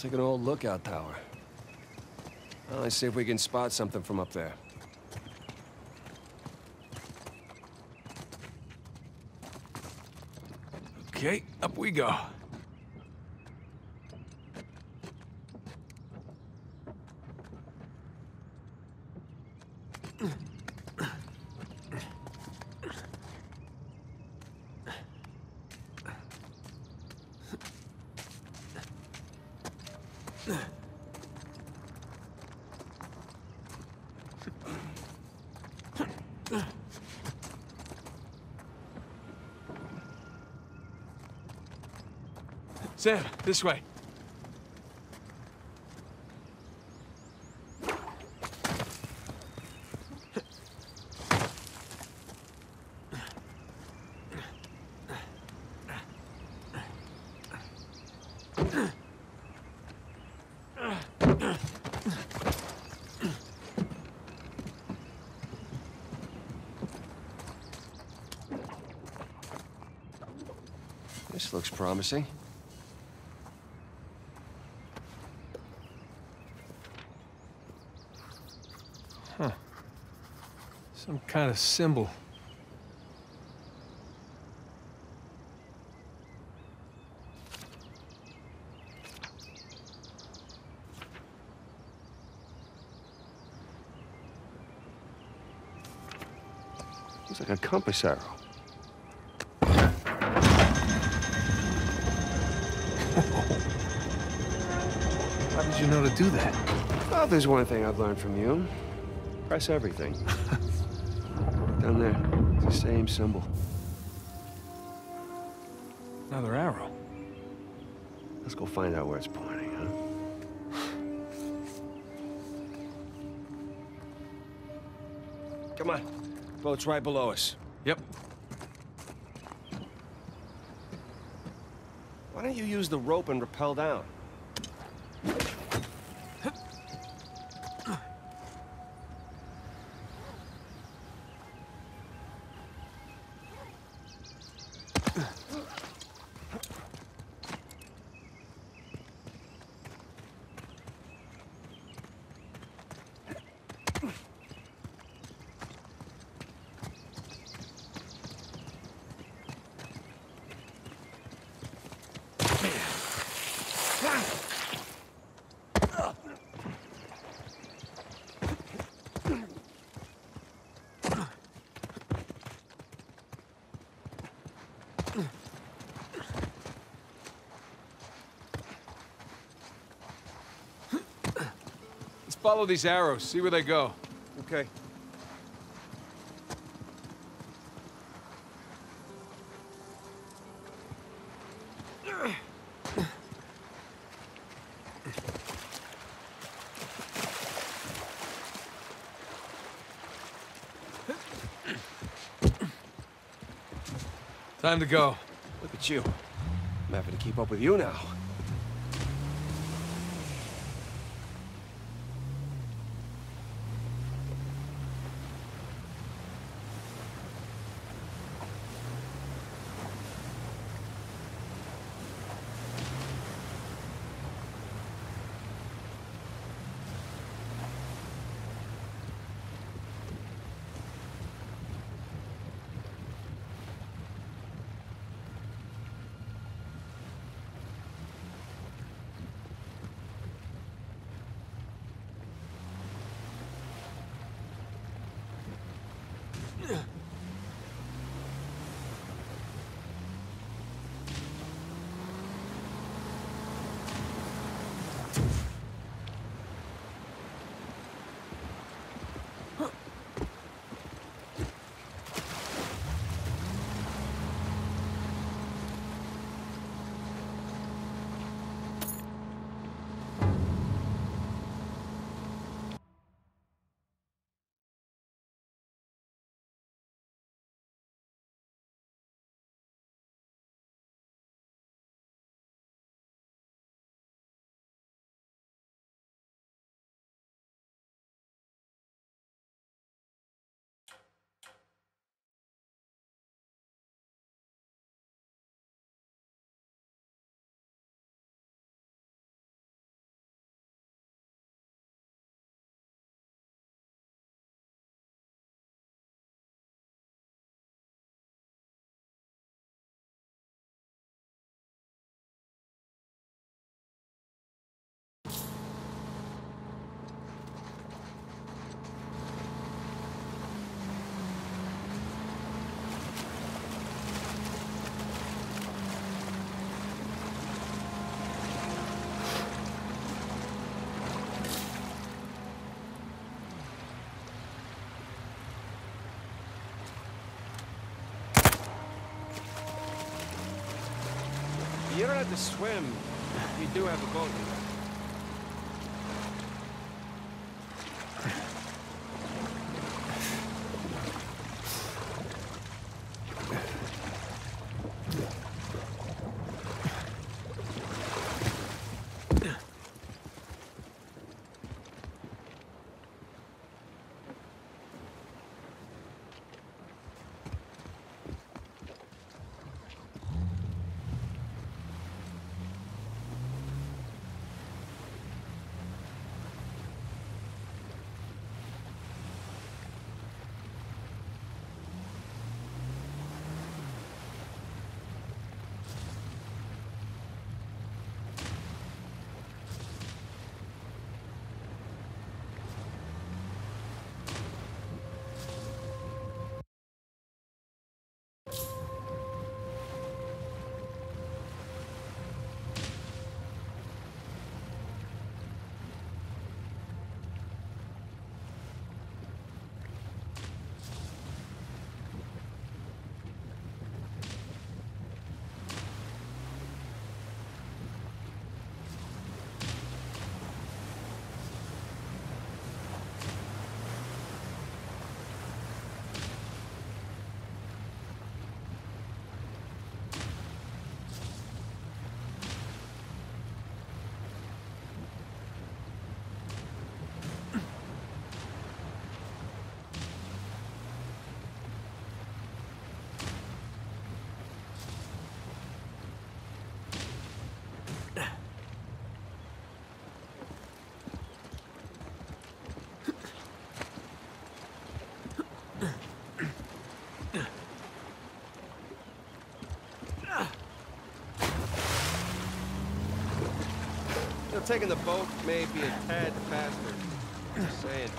Looks like an old lookout tower. Well, let's see if we can spot something from up there. Okay, up we go. Sam, this way. This looks promising. Huh. Some kind of symbol. Looks like a compass arrow. How did you know to do that? Well, there's one thing I've learned from you. Press everything. Down there. It's the same symbol. Another arrow. Let's go find out where it's pointing, huh? Come on. Boat's right below us. Yep. Why don't you use the rope and rappel down? Follow these arrows, see where they go. Okay. Time to go. Look at you. I'm having to keep up with you now. Have to swim. We do have a boat, Taking the boat may be a tad faster. Just saying.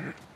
Hmm.